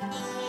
Yeah.